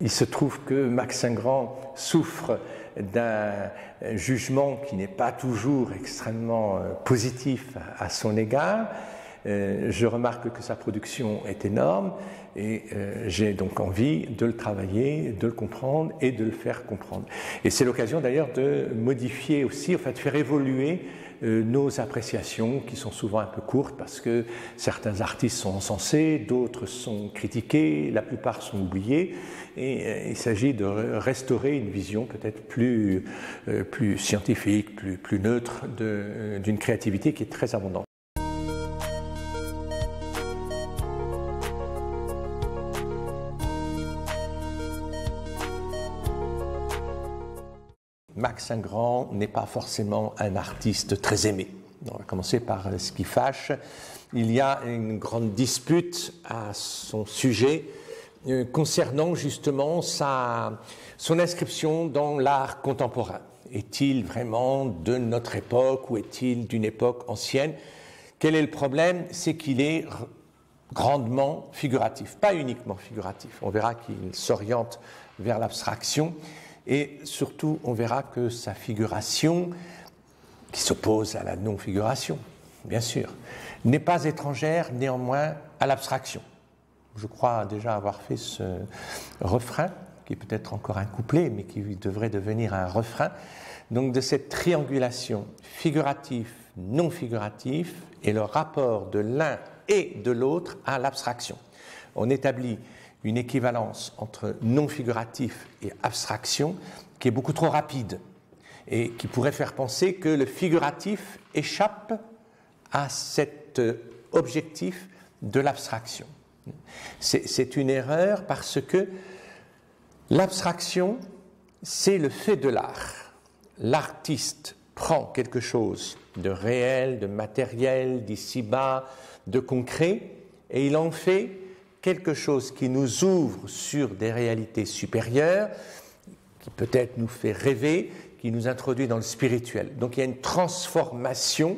Il se trouve que Max Ingrand souffre d'un jugement qui n'est pas toujours extrêmement euh, positif à son égard. Euh, je remarque que sa production est énorme et euh, j'ai donc envie de le travailler, de le comprendre et de le faire comprendre. Et c'est l'occasion d'ailleurs de modifier aussi, enfin de faire évoluer euh, nos appréciations qui sont souvent un peu courtes parce que certains artistes sont encensés, d'autres sont critiqués, la plupart sont oubliés et euh, il s'agit de restaurer une vision peut-être plus, plus scientifique, plus, plus neutre d'une créativité qui est très abondante. Max Ingrand n'est pas forcément un artiste très aimé. On va commencer par ce qui fâche. Il y a une grande dispute à son sujet euh, concernant justement sa, son inscription dans l'art contemporain. Est-il vraiment de notre époque ou est-il d'une époque ancienne? Quel est le problème? C'est qu'il est grandement figuratif, pas uniquement figuratif. On verra qu'il s'oriente vers l'abstraction et surtout, on verra que sa figuration, qui s'oppose à la non-figuration, bien sûr, n'est pas étrangère néanmoins à l'abstraction. Je crois déjà avoir fait ce refrain, qui est peut-être encore un couplet, mais qui devrait devenir un refrain. Donc de cette triangulation figuratif, non figuratif, et le rapport de l'un et de l'autre à l'abstraction. On établit une équivalence entre non figuratif et abstraction qui est beaucoup trop rapide et qui pourrait faire penser que le figuratif échappe à cet objectif de l'abstraction. C'est une erreur parce que l'abstraction, c'est le fait de l'art. L'artiste prend quelque chose de réel, de matériel, d'ici-bas, de concret, et il en fait quelque chose qui nous ouvre sur des réalités supérieures, qui peut-être nous fait rêver, qui nous introduit dans le spirituel. Donc il y a une transformation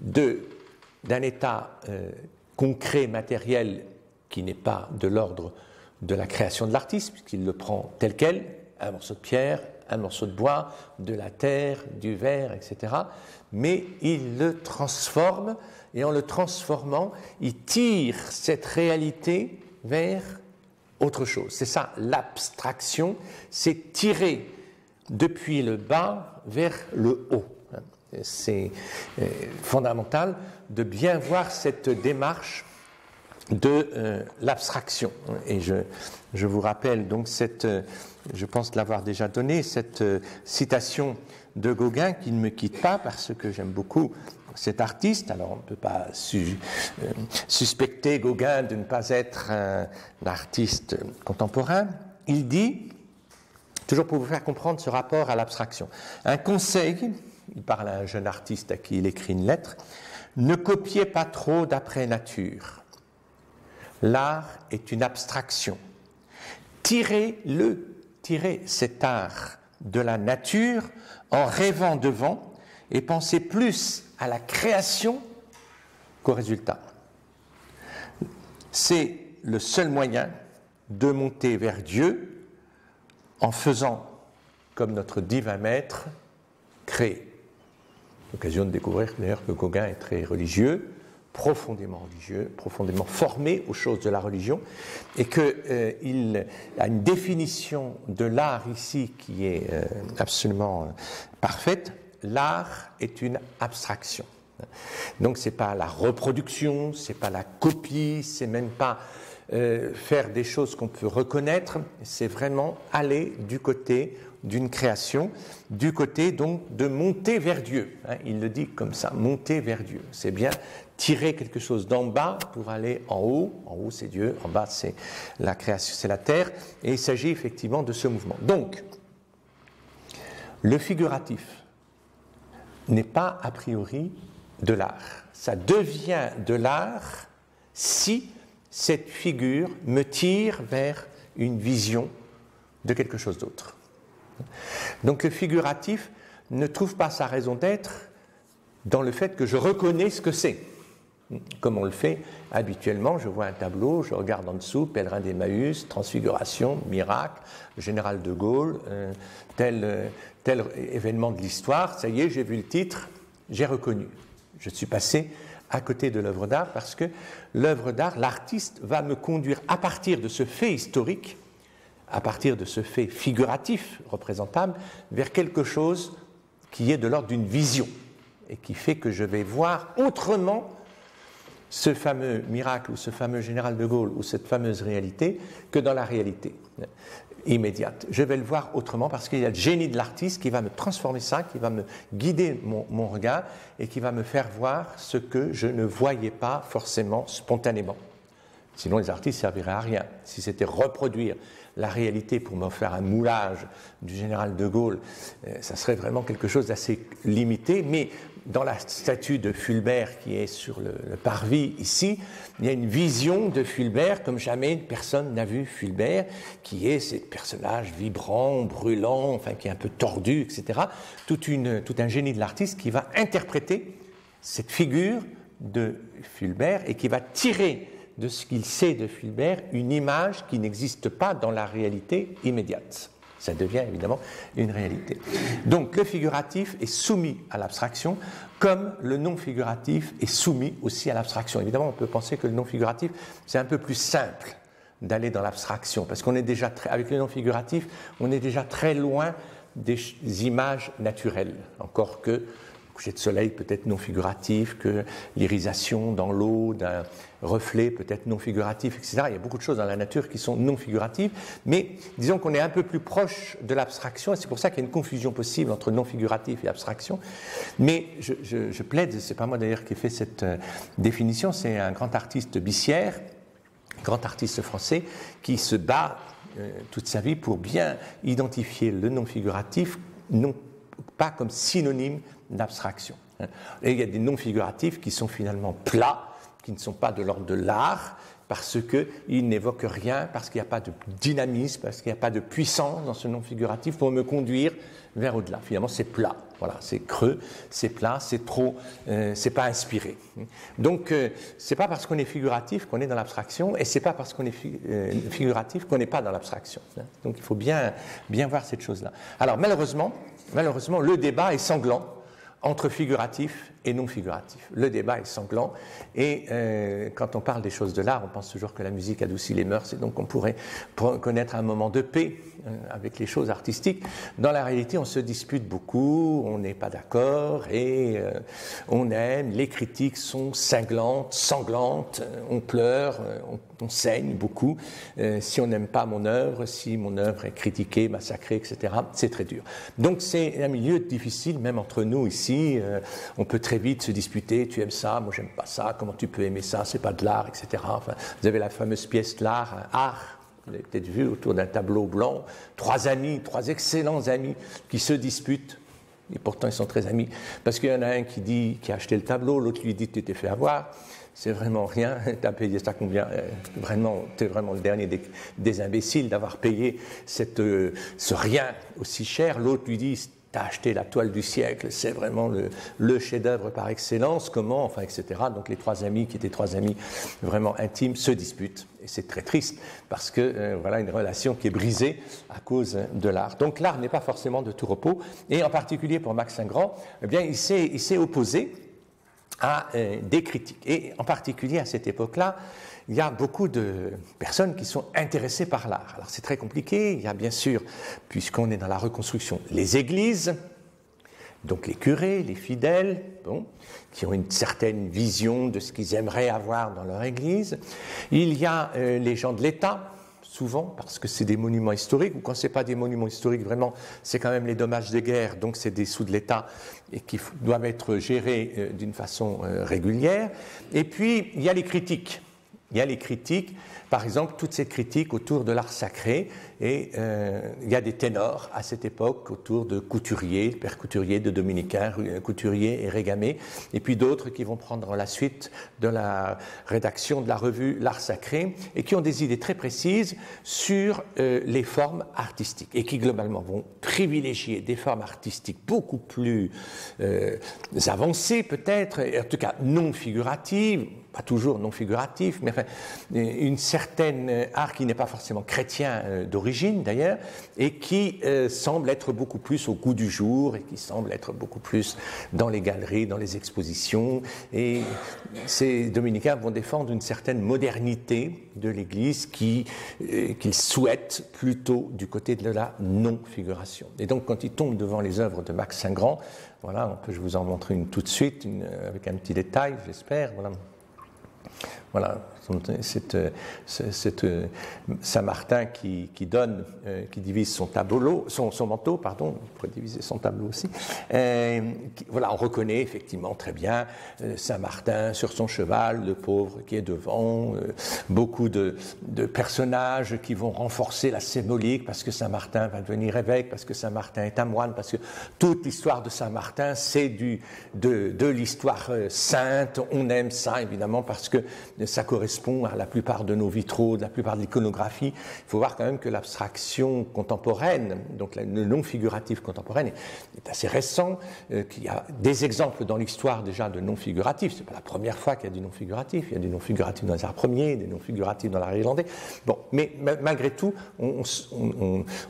d'un état euh, concret, matériel, qui n'est pas de l'ordre de la création de l'artiste, puisqu'il le prend tel quel, un morceau de pierre, un morceau de bois, de la terre, du verre, etc. Mais il le transforme et en le transformant, il tire cette réalité vers autre chose. C'est ça, l'abstraction, c'est tirer depuis le bas vers le haut. C'est euh, fondamental de bien voir cette démarche de euh, l'abstraction. Et je, je, vous rappelle donc cette, euh, je pense l'avoir déjà donné, cette citation de Gauguin qui ne me quitte pas parce que j'aime beaucoup cet artiste, alors on ne peut pas euh, suspecter Gauguin de ne pas être un, artiste contemporain, il dit, toujours pour vous faire comprendre ce rapport à l'abstraction, un conseil, il parle à un jeune artiste à qui il écrit une lettre, ne copiez pas trop d'après nature. L'art est une abstraction. Tirez-le, tirez cet art de la nature en rêvant devant et pensez plus à la création qu'au résultat. C'est le seul moyen de monter vers Dieu en faisant comme notre divin maître créé. L'occasion de découvrir d'ailleurs que Gauguin est très religieux, profondément religieux, profondément formé aux choses de la religion, et qu'il euh, a une définition de l'art ici qui est euh, absolument euh, parfaite l'art est une abstraction. Donc c'est pas la reproduction, c'est pas la copie, c'est même pas faire des choses qu'on peut reconnaître, c'est vraiment aller du côté d'une création, du côté donc de monter vers Dieu. Hein. il le dit comme ça, monter vers Dieu. C'est bien tirer quelque chose d'en bas pour aller en haut. En haut c'est Dieu, en bas c'est la création, c'est la terre, et il s'agit effectivement de ce mouvement. Donc le figuratif, n'est pas a priori de l'art. Ça devient de l'art si cette figure me tire vers une vision de quelque chose d'autre. Donc le figuratif ne trouve pas sa raison d'être dans le fait que je reconnais ce que c'est. comme on le fait habituellement. Je vois un tableau, je regarde en dessous, pèlerin d'Emmaüs, transfiguration, miracle, général de Gaulle, euh, tel, euh, tel événement de l'histoire. Ça y est, j'ai vu le titre, j'ai reconnu. Je suis passé à côté de l'œuvre d'art parce que l'œuvre d'art, l'artiste va me conduire à partir de ce fait historique, à partir de ce fait figuratif, représentable, vers quelque chose qui est de l'ordre d'une vision et qui fait que je vais voir autrement ce fameux miracle ou ce fameux général de Gaulle ou cette fameuse réalité que dans la réalité immédiate. Je vais le voir autrement parce qu'il y a le génie de l'artiste qui va me transformer ça, qui va me guider mon, regard et qui va me faire voir ce que je ne voyais pas forcément spontanément. Sinon, les artistes serviraient à rien. Si c'était reproduire la réalité pour me faire un moulage du général de Gaulle, euh, ça serait vraiment quelque chose d'assez limité. Mais dans la statue de Fulbert qui est sur le, parvis ici, il y a une vision de Fulbert comme jamais personne n'a vu Fulbert, qui est ce personnage vibrant, brûlant, enfin qui est un peu tordu, etc. Tout, tout un génie de l'artiste qui va interpréter cette figure de Fulbert et qui va tirer de ce qu'il sait de Fulbert une image qui n'existe pas dans la réalité immédiate. Ça devient évidemment une réalité. Donc le figuratif est soumis à l'abstraction comme le non figuratif est soumis aussi à l'abstraction. Évidemment, on peut penser que le non figuratif, c'est un peu plus simple d'aller dans l'abstraction, parce qu'on est déjà très, avec le non figuratif, on est déjà très loin des images naturelles, encore que coucher de soleil peut-être non figuratif, que l'irisation dans l'eau d'un reflet peut-être non figuratif, etc. Il y a beaucoup de choses dans la nature qui sont non figuratives, mais disons qu'on est un peu plus proche de l'abstraction, et c'est pour ça qu'il y a une confusion possible entre non figuratif et abstraction. Mais je, je, je plaide, c'est pas moi d'ailleurs qui ai fait cette euh, définition, c'est un grand artiste Bissière, grand artiste français, qui se bat euh, toute sa vie pour bien identifier le non figuratif, non pas comme synonyme d'abstraction. Et il y a des non figuratifs qui sont finalement plats, qui ne sont pas de l'ordre de l'art, parce qu'ils n'évoquent rien, parce qu'il n'y a pas de dynamisme, parce qu'il n'y a pas de puissance dans ce non figuratif pour me conduire vers au-delà. Finalement, c'est plat. Voilà, c'est creux, c'est plat, c'est trop, euh, c'est pas inspiré. Donc, euh, c'est pas parce qu'on est figuratif qu'on est dans l'abstraction, et c'est pas parce qu'on est euh, figuratif qu'on n'est pas dans l'abstraction. Donc, il faut bien, bien voir cette chose-là. Alors, malheureusement, malheureusement, le débat est sanglant entre figuratif et non figuratif. Le débat est sanglant et euh, quand on parle des choses de l'art, on pense toujours que la musique adoucit les mœurs et donc on pourrait connaître un moment de paix euh, avec les choses artistiques. Dans la réalité, on se dispute beaucoup, on n'est pas d'accord et euh, on aime, les critiques sont cinglantes, sanglantes, on pleure, on, on saigne beaucoup. si on n'aime pas mon œuvre, si mon œuvre est critiquée, massacrée, etc., c'est très dur. Donc c'est un milieu difficile, même entre nous ici. on peut très vite se disputer, tu aimes ça, moi j'aime pas ça, comment tu peux aimer ça, c'est pas de l'art, etc. Enfin, vous avez la fameuse pièce l'art, art, vous l'avez peut-être vu autour d'un tableau blanc, trois amis, trois excellents amis qui se disputent. Et pourtant, ils sont très amis. Parce qu'il y en a un qui dit, qui a acheté le tableau, l'autre lui dit, tu t'es fait avoir. C'est vraiment rien. Tu as payé ça combien euh, Vraiment, tu es vraiment le dernier des, imbéciles d'avoir payé euh, ce rien aussi cher. L'autre lui dit, t'as acheté la toile du siècle, c'est vraiment le, chef-d'œuvre par excellence, comment, enfin, etc. Donc les trois amis, qui étaient trois amis vraiment intimes, se disputent. Et c'est très triste, parce que euh, voilà une relation qui est brisée à cause de l'art. Donc l'art n'est pas forcément de tout repos, et en particulier pour Max Ingrand, eh bien, il s'est opposé à euh, des critiques. Et en particulier à cette époque-là, il y a beaucoup de personnes qui sont intéressées par l'art. Alors c'est très compliqué, il y a bien sûr, puisqu'on est dans la reconstruction, les églises, donc les curés, les fidèles, bon, qui ont une certaine vision de ce qu'ils aimeraient avoir dans leur église. Il y a euh, les gens de l'État, souvent, parce que c'est des monuments historiques, ou quand ce n'est pas des monuments historiques, vraiment, c'est quand même les dommages de guerre, donc c'est des sous de l'État et qui doivent être gérés euh, d'une façon euh, régulière. Et puis, il y a les critiques Il y a les critiques, par exemple, toutes ces critiques autour de l'art sacré, et euh, il y a des ténors à cette époque autour de Couturier, Père Couturier de Dominicain, Couturier et Régamé, et puis d'autres qui vont prendre la suite de la rédaction de la revue L'Art Sacré, et qui ont des idées très précises sur euh, les formes artistiques, et qui globalement vont privilégier des formes artistiques beaucoup plus euh, avancées peut-être, en tout cas non figuratives, pas toujours non figuratif, mais enfin, une certaine art qui n'est pas forcément chrétien euh, d'origine d'ailleurs, et qui euh, semble être beaucoup plus au goût du jour, et qui semble être beaucoup plus dans les galeries, dans les expositions. Et ces dominicains vont défendre une certaine modernité de l'Église qui, euh, qu'ils souhaitent plutôt du côté de la non-figuration. Et donc quand ils tombent devant les œuvres de Max Saint-Grand, voilà, peut, je vous en montrer une tout de suite, avec un petit détail, j'espère. Voilà. Voilà, c'est euh, Saint-Martin qui, donne, euh, qui divise son tableau, son, manteau, pardon, on pourrait diviser son tableau aussi. Euh, voilà, on reconnaît effectivement très bien Saint-Martin sur son cheval, le pauvre qui est devant, beaucoup de, personnages qui vont renforcer la symbolique parce que Saint-Martin va devenir évêque, parce que Saint-Martin est un moine, parce que toute l'histoire de Saint-Martin, c'est de, de l'histoire sainte. On aime ça évidemment parce que ça correspond à la plupart de nos vitraux, de la plupart de l'iconographie. Il faut voir quand même que l'abstraction contemporaine, donc le non-figuratif contemporain, est assez récent, euh, qu'il y a des exemples dans l'histoire déjà de non-figuratif. Ce n'est pas la première fois qu'il y a du non-figuratif. Il y a du non-figuratif dans les arts premiers, des non-figuratifs dans l'art irlandais. Bon, mais malgré tout, au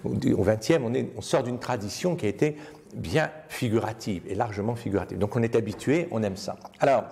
XXe, on, on sort d'une tradition qui a été bien figurative et largement figurative. Donc on est habitué, on aime ça. Alors,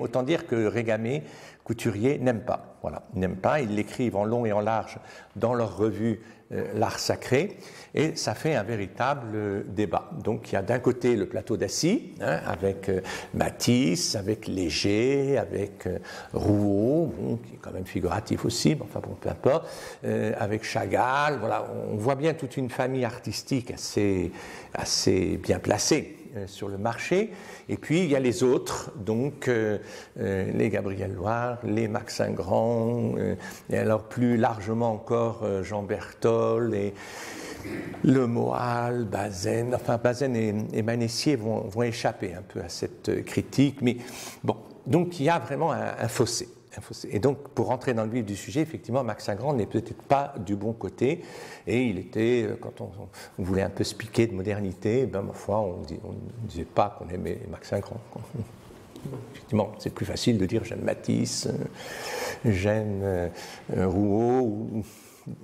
autant dire que Régamé Couturier n'aiment pas. Voilà, n'aiment pas. Ils l'écrivent en long et en large dans leur revue euh, L'Art Sacré, et ça fait un véritable euh, débat. Donc il y a d'un côté le plateau d'Assis, hein, avec euh, Matisse, avec Léger, avec Rouault, qui est quand même figuratif aussi, mais enfin bon, peu importe, avec Chagall. Voilà, on voit bien toute une famille artistique assez, assez bien placée sur le marché. Et puis il y a les autres, donc euh, euh, les Gabriel Loire, les Max Ingrand, euh, et alors plus largement encore Jean Berthold et le Moal, Bazen, enfin Bazen et, et Manessier vont, vont, échapper un peu à cette critique, mais bon, donc il y a vraiment un fossé. Et donc, pour rentrer dans le vif du sujet, effectivement, Max Saint-Grand n'est peut-être pas du bon côté. Et il était, euh, quand on, voulait un peu se piquer de modernité, ben, ma foi, on ne disait pas qu'on aimait Max Saint-Grand. Effectivement, c'est plus facile de dire j'aime Matisse, euh, j'aime euh, Rouault ou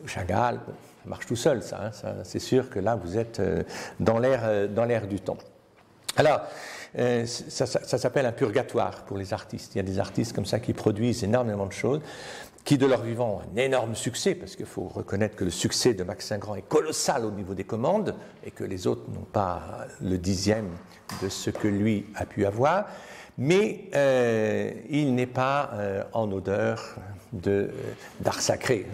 Chagall. ça marche tout seul, ça. Hein, c'est sûr que là, vous êtes dans l'air du temps. Alors, euh, ça, s'appelle un purgatoire pour les artistes. Il y a des artistes comme ça qui produisent énormément de choses, qui de leur vivant ont un énorme succès, parce qu'il faut reconnaître que le succès de Max Saint-Grand est colossal au niveau des commandes, et que les autres n'ont pas le dixième de ce que lui a pu avoir, mais euh, il n'est pas euh, en odeur d'art sacré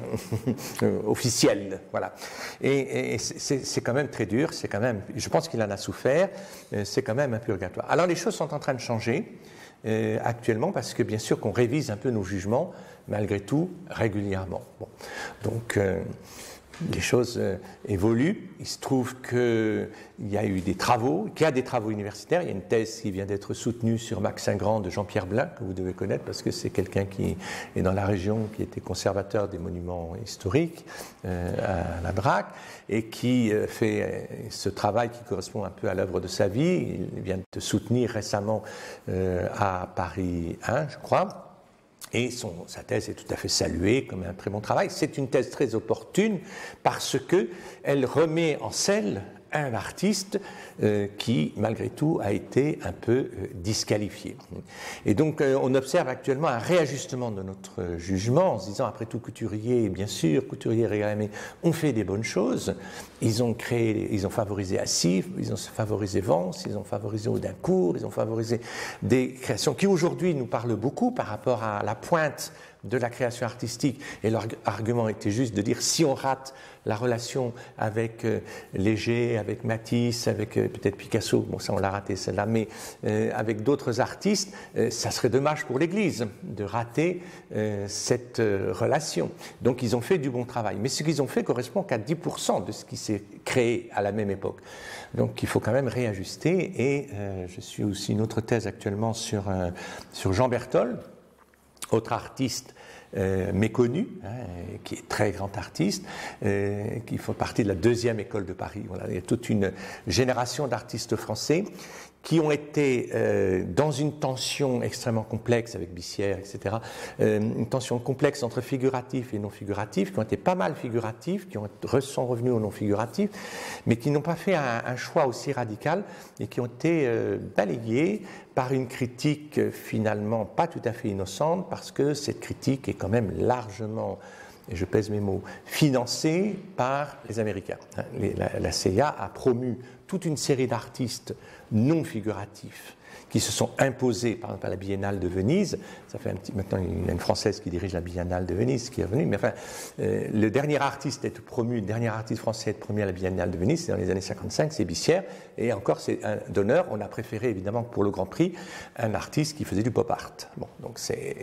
officiel. Voilà. Et, c'est quand même très dur, c'est quand même, je pense qu'il en a souffert, euh, c'est quand même un purgatoire. Alors les choses sont en train de changer euh, actuellement parce que bien sûr qu'on révise un peu nos jugements, malgré tout, régulièrement. Bon. Donc. Euh, les choses euh, évoluent. Il se trouve qu'il y a eu des travaux, qu'il y a des travaux universitaires. Il y a une thèse qui vient d'être soutenue sur Max Saint-Grand de Jean-Pierre Blin, que vous devez connaître parce que c'est quelqu'un qui est dans la région, qui était conservateur des monuments historiques euh, à la DRAC et qui euh, fait ce travail qui correspond un peu à l'œuvre de sa vie. Il vient de soutenir récemment à Paris 1, je crois. Et sa thèse est tout à fait saluée comme un très bon travail. C'est une thèse très opportune parce qu'elle remet en selle un artiste euh, qui, malgré tout, a été un peu euh, disqualifié. Et donc, euh, on observe actuellement un réajustement de notre jugement en se disant, après tout, Couturier, bien sûr, Couturier et Régamé ont fait des bonnes choses. Ils ont créé, ils ont favorisé Assif, ils ont favorisé Vence, ils ont favorisé Audincourt, ils ont favorisé des créations qui aujourd'hui nous parlent beaucoup par rapport à la pointe de la création artistique. Et leur argument était juste de dire si on rate la relation avec euh, Léger, avec Matisse, avec euh, peut-être Picasso, bon ça on l'a raté celle-là, mais euh, avec d'autres artistes, ça serait dommage pour l'Église de rater cette relation. Donc ils ont fait du bon travail. Mais ce qu'ils ont fait correspond qu'à 10% de ce qui s'est créé à la même époque. Donc il faut quand même réajuster. Et je suis aussi une autre thèse actuellement sur, sur Jean Berthold, autre artiste euh, méconnu, hein, qui est très grand artiste, euh, qui fait partie de la deuxième école de Paris. Voilà, il y a toute une génération d'artistes français qui ont été euh, dans une tension extrêmement complexe avec Bissière, etc., euh, une tension complexe entre figuratif et non figuratif, qui ont été pas mal figuratifs, qui ont, sont revenus au non figuratif, mais qui n'ont pas fait un, choix aussi radical et qui ont été euh, balayés par une critique finalement pas tout à fait innocente, parce que cette critique est quand même largement et je pèse mes mots, financée par les Américains. Hein, la CIA a promu toute une série d'artistes non figuratifs qui se sont imposés, par exemple, à la Biennale de Venise. Ça fait maintenant, il y a une Française qui dirige la Biennale de Venise qui est revenue. Mais enfin, euh, le dernier artiste à être promu, le dernier artiste français à être promu à la Biennale de Venise, c'est dans les années 55, c'est Bissière. Et encore, c'est un d'honneur. On a préféré, évidemment, pour le Grand Prix, un artiste qui faisait du pop art. Bon, donc c'est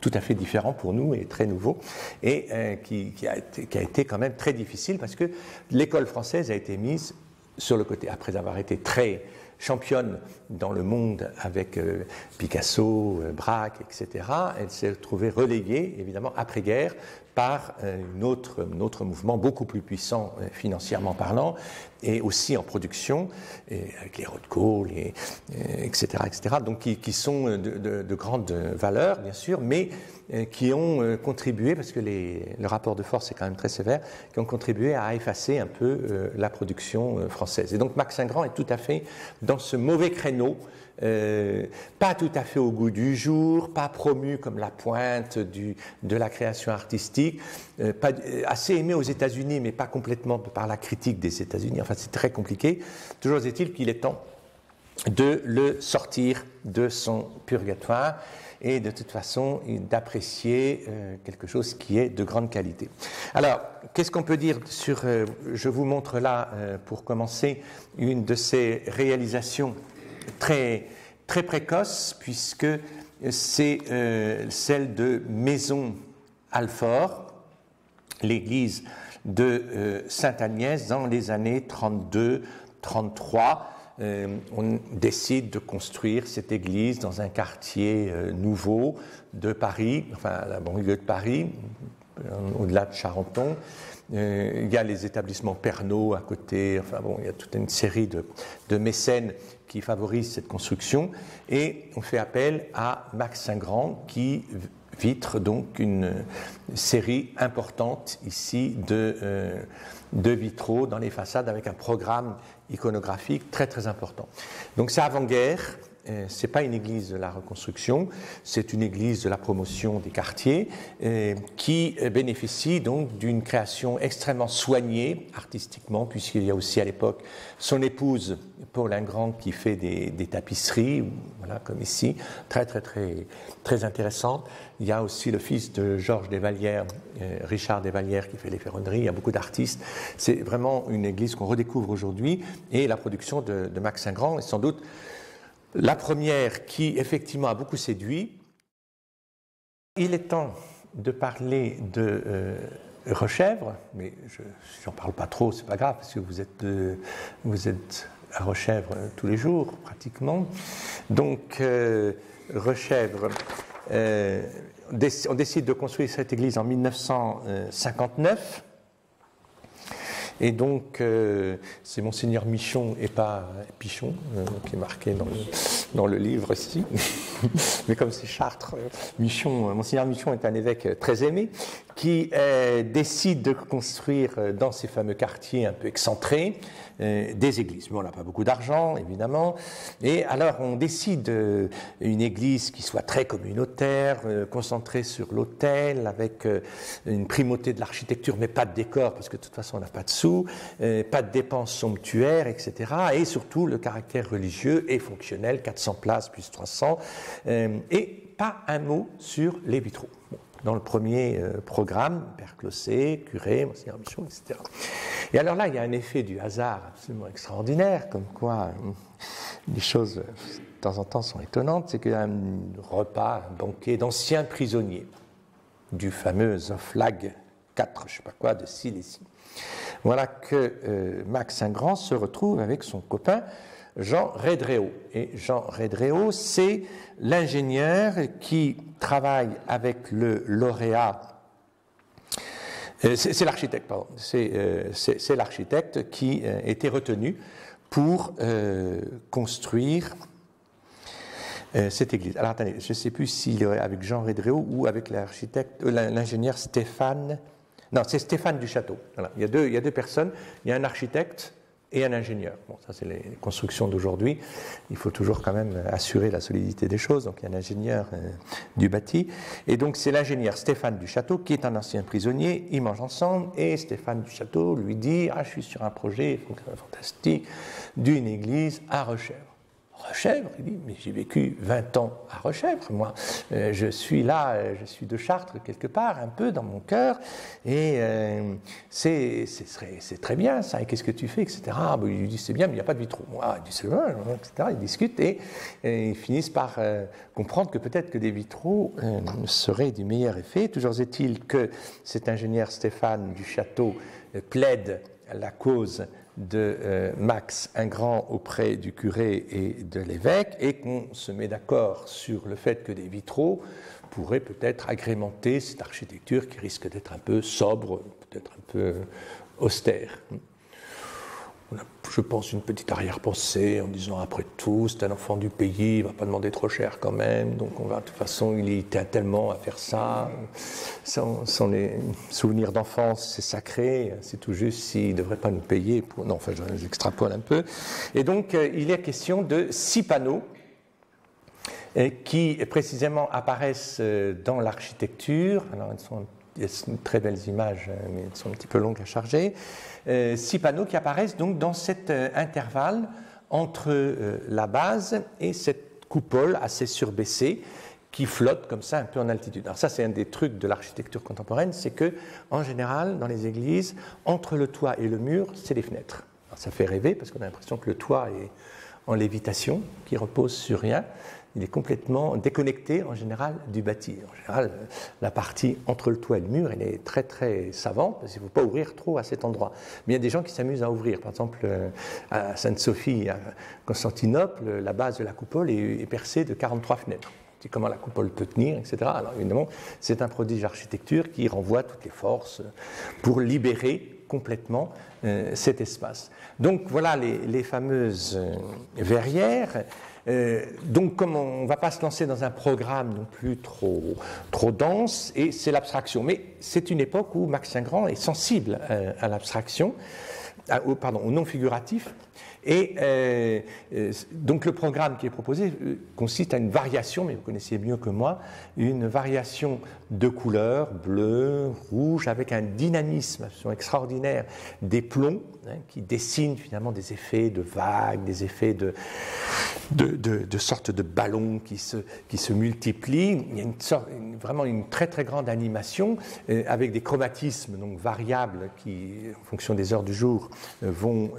tout à fait différent pour nous et très nouveau, et euh, qui, a été, quand même très difficile parce que l'école française a été mise sur le côté, après avoir été très championne dans le monde avec euh, Picasso, euh, Braque, etc., elle s'est trouvée reléguée, évidemment, après-guerre, par euh, un autre, autre, mouvement beaucoup plus puissant financièrement parlant, et aussi en production, avec les les, etc., etc., donc qui, sont de, de, de, grandes valeurs, bien sûr, mais qui ont contribué, parce que le rapport de force est quand même très sévère, qui ont contribué à effacer un peu la production française. Et donc Max Ingrand est tout à fait dans ce mauvais créneau euh, pas tout à fait au goût du jour, pas promu comme la pointe de la création artistique, euh, euh, assez aimé aux États-Unis, mais pas complètement par la critique des États-Unis. Enfin, c'est très compliqué. Toujours est-il qu'il est temps de le sortir de son purgatoire et de toute façon d'apprécier quelque chose qui est de grande qualité. Alors, qu'est-ce qu'on peut dire sur, je vous montre là, pour commencer, une de ces réalisations très, très précoces, puisque c'est celle de Maison Alfort, l'église de Sainte-Agnès dans les années 32-33 euh, on décide de construire cette église dans un quartier euh, nouveau de Paris, enfin la banlieue de Paris, euh, au-delà de Charenton. il y a les établissements Pernod à côté, enfin bon, il y a toute une série de, mécènes qui favorisent cette construction. Et on fait appel à Max Saint-Grand qui vitre donc une série importante ici de, de vitraux dans les façades avec un programme iconographique très très important. Donc c'est avant-guerre, euh, c'est pas une église de la reconstruction, c'est une église de la promotion des quartiers euh, qui bénéficie donc d'une création extrêmement soignée artistiquement, puisqu'il y a aussi à l'époque son épouse Paul Ingrand qui fait des, tapisseries, voilà comme ici, très très très très intéressante. Il y a aussi le fils de Georges Desvallières, euh, Richard Desvallières, qui fait les ferronneries. Il y a beaucoup d'artistes. C'est vraiment une église qu'on redécouvre aujourd'hui, et la production de, de Max Ingrand est sans doute la première qui effectivement a beaucoup séduit. Il est temps de parler de euh, Rechèvre, mais je n'en parle pas trop, c'est pas grave, parce que vous êtes, euh, à Rechèvre tous les jours, pratiquement. Donc, euh, Rechèvre, euh, on décide de construire cette église en 1959. Et donc, euh, c'est Monseigneur Michon et pas Pichon euh, qui est marqué dans le, dans le livre ici. Mais comme c'est Chartres, euh, Michon, Monseigneur Michon est un évêque très aimé qui décide de construire dans ces fameux quartiers un peu excentrés des églises. Mais on n'a pas beaucoup d'argent, évidemment. Et alors on décide euh, une église qui soit très communautaire, euh, concentrée sur l'autel, avec une primauté de l'architecture, mais pas de décor, parce que de toute façon on n'a pas de sous, pas de dépenses somptuaires, etc. Et surtout le caractère religieux et fonctionnel, 400 places plus 300, et pas un mot sur les vitraux. Dans le premier programme, Père Clossé, curé, Monseigneur Bichon, etc. Et alors là, il y a un effet du hasard absolument extraordinaire, comme quoi les choses de temps en temps sont étonnantes, c'est qu'il y a un repas, un banquet d'anciens prisonniers du fameux Oflag 4, je ne sais pas quoi, de Silésie. Voilà que euh, Max Saint-Grand se retrouve avec son copain Jean Redréau. Et Jean Redréau, c'est l'ingénieur qui travaille avec le lauréat. Euh, c'est l'architecte, pardon. C'est euh, l'architecte qui était retenu pour construire cette église. Alors attendez, je ne sais plus s'il est avec Jean Redréau ou avec l'ingénieur Stéphane non, c'est Stéphane du Château. Y il y a deux personnes. Il y a un architecte et un ingénieur. Bon, ça, c'est les constructions d'aujourd'hui. Il faut toujours quand même assurer la solidité des choses. Donc, il y a un ingénieur euh, du bâti. Et donc, c'est l'ingénieur Stéphane du Château, qui est un ancien prisonnier. Ils mangent ensemble. Et Stéphane du Château lui dit Ah, je suis sur un projet fantastique d'une église à Rechèvre. Il dit, mais j'ai vécu 20 ans à Rechèvre, moi. Euh, je suis là, euh, je suis de Chartres quelque part, un peu dans mon cœur, et euh, c'est très bien ça, et qu'est-ce que tu fais, etc. Ah, il lui dit, c'est bien, mais il n'y a pas de vitraux. Moi, il dit, etc. Ils discutent, et, ils finissent par comprendre que peut-être que des vitraux seraient du meilleur effet. Toujours est-il que cet ingénieur Stéphane du château plaide la cause de euh, Max Ingrand auprès du curé et de l'évêque et qu'on se met d'accord sur le fait que des vitraux pourraient peut-être agrémenter cette architecture qui risque d'être un peu sobre, peut-être un peu austère je pense, une petite arrière-pensée en disant après tout, c'est un enfant du pays, il va pas demander trop cher quand même, donc on va, de toute façon, il était tellement à faire ça. Sans, les souvenirs d'enfance, c'est sacré, c'est tout juste s'il ne devrait pas nous payer. Non, enfin, j'extrapole un peu. Et donc, euh, il est question de six panneaux euh, qui précisément apparaissent euh, dans l'architecture. Alors, elles sont il a de très belles images, mais elles sont un petit peu longues à charger. Euh, six panneaux qui apparaissent donc dans cet euh, intervalle entre euh, la base et cette coupole assez surbaissée qui flotte comme ça un peu en altitude. Alors ça c'est un des trucs de l'architecture contemporaine, c'est que en général dans les églises, entre le toit et le mur, c'est les fenêtres. ça fait rêver parce qu'on a l'impression que le toit est en lévitation, qui repose sur rien il est complètement déconnecté en général du bâti. En général, la partie entre le toit et le mur, elle est très très savante parce qu'il ne faut pas ouvrir trop à cet endroit. Mais il y a des gens qui s'amusent à ouvrir. Par exemple, euh, à Sainte-Sophie, à Constantinople, la base de la coupole est, percée de 43 fenêtres. Comment la coupole peut tenir, etc. Alors évidemment, c'est un prodige d'architecture qui renvoie toutes les forces pour libérer complètement euh, cet espace. Donc voilà les, les fameuses euh, verrières. Euh, donc, comme on ne va pas se lancer dans un programme non plus trop, dense, et c'est l'abstraction. Mais c'est une époque où Max Saint-Grand est sensible euh, à l'abstraction, pardon, au non figuratif, et euh, euh, donc le programme qui est proposé euh, consiste à une variation, mais vous connaissez mieux que moi, une variation de couleurs, bleu, rouge, avec un dynamisme extraordinaire des plombs hein, qui dessinent finalement des effets de vagues, des effets de, sortes de ballons qui se, multiplient. Il y a vraiment une très très grande animation avec des chromatismes donc variables qui, en fonction des heures du jour, vont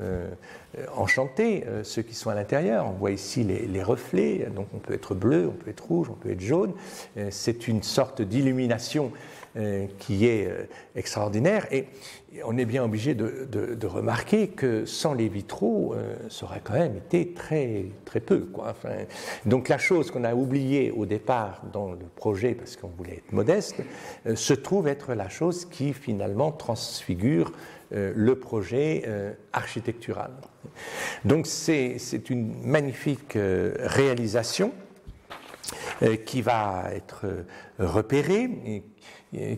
enchanter euh, ceux qui sont à l'intérieur. On voit ici les, reflets, donc on peut être bleu, on peut être rouge, on peut être jaune. Euh, c'est une sorte d'illumination qui est extraordinaire et on est bien obligé de, remarquer que sans les vitraux, ça aurait quand même été très, très peu. Donc la chose qu'on a oubliée au départ dans le projet, parce qu'on voulait être modeste, se trouve être la chose qui finalement transfigure euh, le projet euh, architectural. Donc c'est une magnifique euh, réalisation qui va être repérée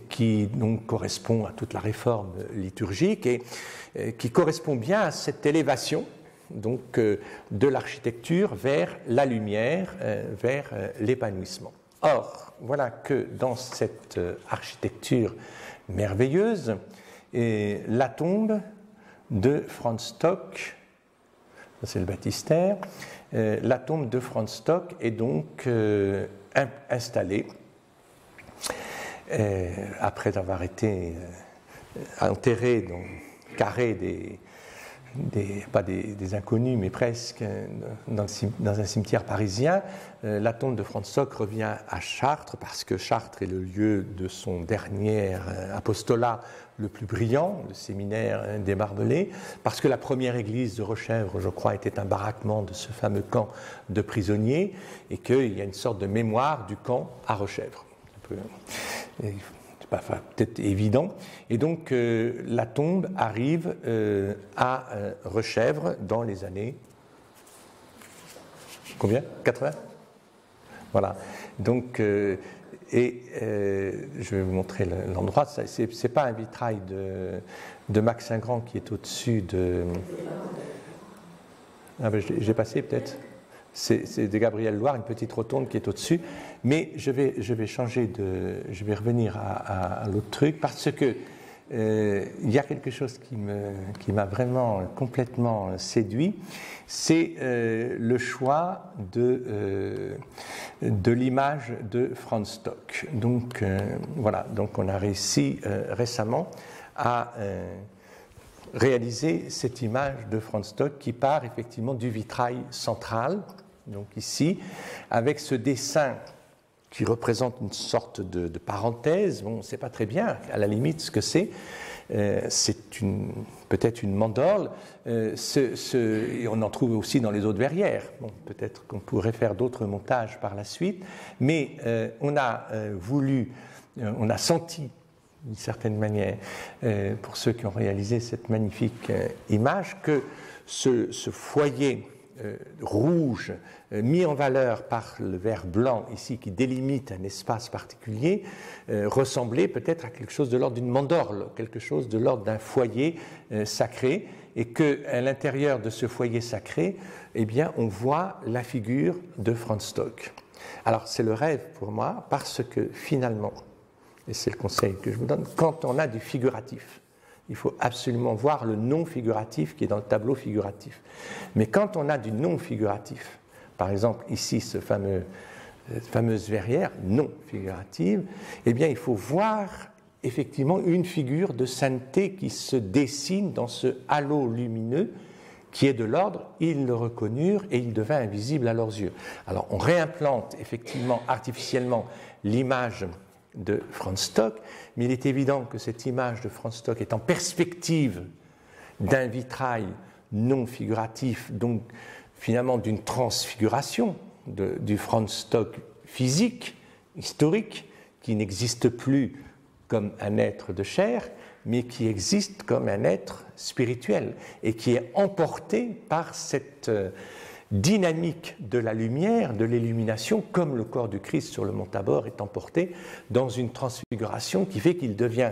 qui donc correspond à toute la réforme liturgique et qui correspond bien à cette élévation donc de l'architecture vers la lumière, vers l'épanouissement. Or, voilà que dans cette architecture merveilleuse, la tombe de Franz Stock, c'est le baptistère, euh, la tombe de Franz Stock est donc euh, installée. après avoir été enterré dans carré des, inconnus, mais presque, dans, un cimetière parisien. Euh, la tombe de Franz Stock revient à Chartres, parce que Chartres est le lieu de son dernier euh, apostolat le plus brillant, le séminaire euh, des Barbelés, parce que la première église de Rochèvre, je crois, était un baraquement de ce fameux camp de prisonniers, et qu'il y a une sorte de mémoire du camp à Rochèvre peut-être évident. Et donc euh, la tombe arrive euh, à euh, Rechèvre dans les années. Combien? 80 Voilà. Donc, et je vais vous montrer l'endroit. Ce n'est pas un vitrail de, de Max Saint-Grand qui est au-dessus de. Ah ben, j'ai passé peut-être? C'est de Gabriel Loire, une petite rotonde qui est au-dessus. Mais je vais, je vais changer de. Je vais revenir à, l'autre truc parce que euh, il y a quelque chose qui m'a qui vraiment complètement séduit. C'est euh, le choix de, euh, de l'image de Franz Stock. Donc voilà, donc on a réussi récemment à réaliser cette image de Franz Stock qui part effectivement du vitrail central donc ici, avec ce dessin qui représente une sorte de, parenthèse. on ne sait pas très bien, à la limite, ce que c'est. Euh, c'est peut-être une mandorle. Euh, et on en trouve aussi dans les autres verrières. Bon, peut-être qu'on pourrait faire d'autres montages par la suite. Mais euh, on a voulu, on a senti d'une certaine manière, pour ceux qui ont réalisé cette magnifique image, que ce foyer euh, rouge euh, mis en valeur par le vert blanc ici qui délimite un espace particulier euh, ressemblait peut-être à quelque chose de l'ordre d'une mandorle, quelque chose de l'ordre d'un foyer sacré et que à l'intérieur de ce foyer sacré, eh bien, on voit la figure de Franz Stock. Alors c'est le rêve pour moi parce que finalement, et c'est le conseil que je vous donne, quand on a du figuratif, il faut absolument voir le non figuratif qui est dans le tableau figuratif. Mais quand on a du non figuratif, par exemple ici ce fameux, cette fameuse verrière non figurative, eh bien il faut voir effectivement une figure de sainteté qui se dessine dans ce halo lumineux qui est de l'ordre, ils le reconnurent et il devint invisible à leurs yeux. Alors on réimplante effectivement artificiellement l'image de Franz Stock, mais il est évident que cette image de Franz Stock est en perspective d'un vitrail non figuratif, donc finalement d'une transfiguration du Franz Stock physique, historique, qui n'existe plus comme un être de chair, mais qui existe comme un être spirituel et qui est emporté par cette euh, dynamique de la lumière, de l'illumination, comme le corps du Christ sur le mont Tabor est emporté dans une transfiguration qui fait qu'il devient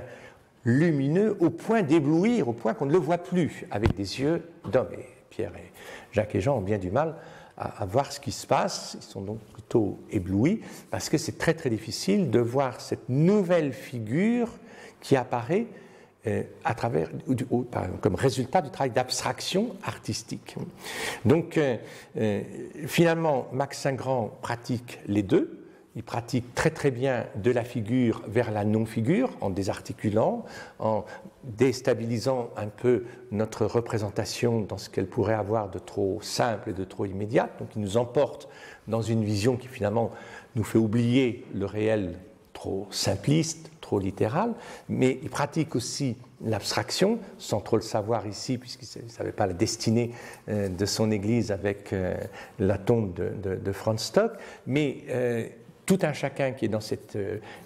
lumineux au point d'éblouir, au point qu'on ne le voit plus avec des yeux d'homme. Et Pierre et Jacques et Jean ont bien du mal à, voir ce qui se passe, ils sont donc plutôt éblouis, parce que c'est très très difficile de voir cette nouvelle figure qui apparaît à travers, comme résultat du travail d'abstraction artistique. Donc, euh, euh, finalement, Max Saint-Grand pratique les deux. Il pratique très très bien de la figure vers la non-figure en désarticulant, en déstabilisant un peu notre représentation dans ce qu'elle pourrait avoir de trop simple et de trop immédiat. Donc il nous emporte dans une vision qui finalement nous fait oublier le réel trop simpliste, littéral, mais il pratique aussi l'abstraction, sans trop le savoir ici, puisqu'il ne savait pas la destinée euh, de son Église avec euh, la tombe de, Franz Stock, mais euh, tout un chacun qui est dans cette,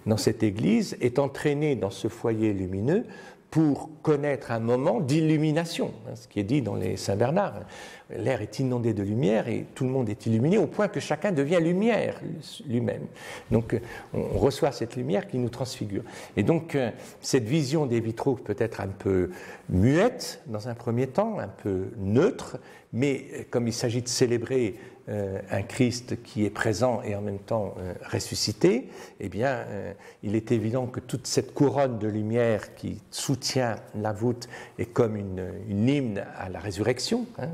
dans cette Église est entraîné dans ce foyer lumineux pour connaître un moment d'illumination, hein, ce qui est dit dans les Saint Bernard. L'air est inondé de lumière et tout le monde est illuminé au point que chacun devient lumière lui-même. Donc on reçoit cette lumière qui nous transfigure. Et donc euh, cette vision des vitraux peut être un peu muette dans un premier temps, un peu neutre, mais comme il s'agit de célébrer euh, un Christ qui est présent et en même temps euh, ressuscité, eh bien, euh, il est évident que toute cette couronne de lumière qui soutient la voûte est comme une, hymne à la résurrection. Hein.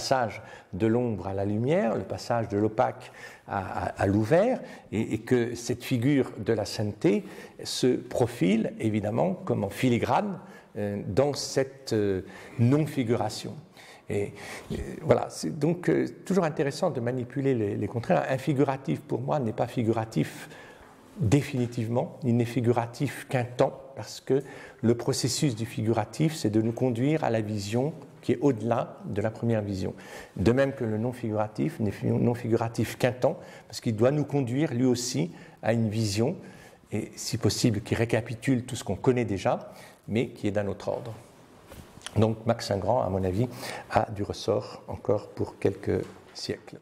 Passage de l'ombre à la lumière, le passage de l'opaque à, l'ouvert, et, que cette figure de la sainteté se profile évidemment comme en filigrane euh, dans cette euh, non-figuration. Et, voilà, c'est donc euh, toujours intéressant de manipuler les, les contraires. Un figuratif, pour moi, n'est pas figuratif définitivement, il n'est figuratif qu'un temps, parce que le processus du figuratif, c'est de nous conduire à la vision qui est au-delà de la première vision. De même que le non figuratif n'est non figuratif qu'un temps, parce qu'il doit nous conduire lui aussi à une vision, et si possible qui récapitule tout ce qu'on connaît déjà, mais qui est d'un autre ordre. Donc Max Ingrand, à mon avis, a du ressort encore pour quelques siècles.